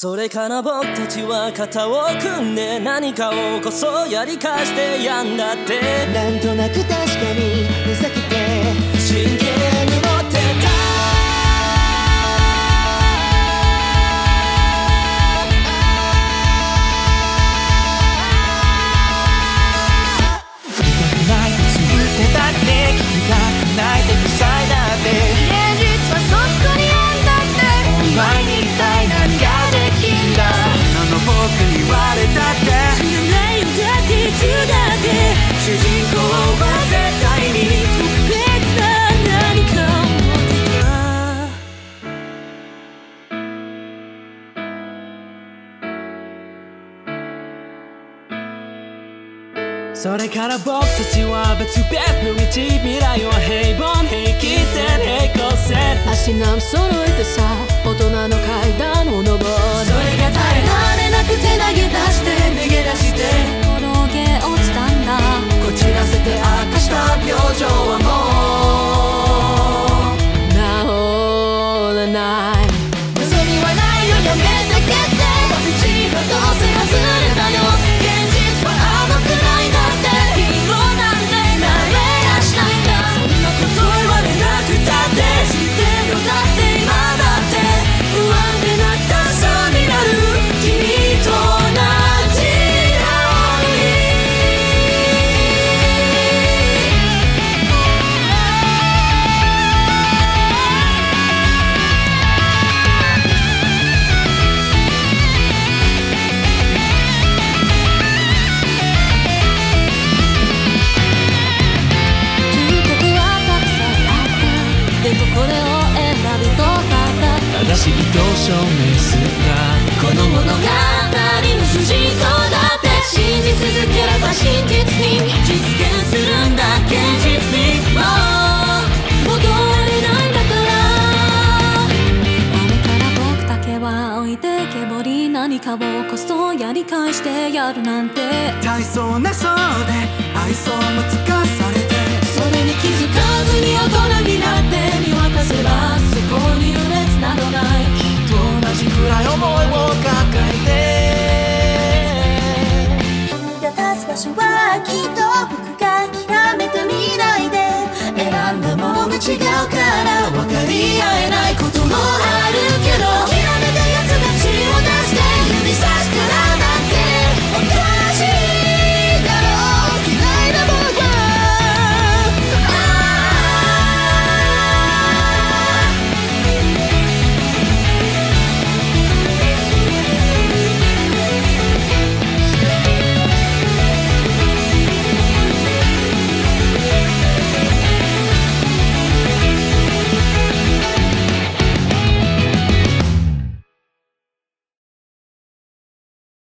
それから僕たちは肩を組んで何かをこそやり返してやんだって。なんとなく確かにふざけて真剣それから僕たちは別々の道未来は平凡平気で平行線足並み揃えてさ大人の階正しいと証明するこの物語の主人公だって信じ続ければ真実に実現するんだ現実にもう戻れないんだからあれから僕だけは置いてけぼり何かをこそやり返してやるなんて大層なそうで愛想もつかさ所はきっと僕が諦めた未来で。選んだものが違うから分かり合えないこともある。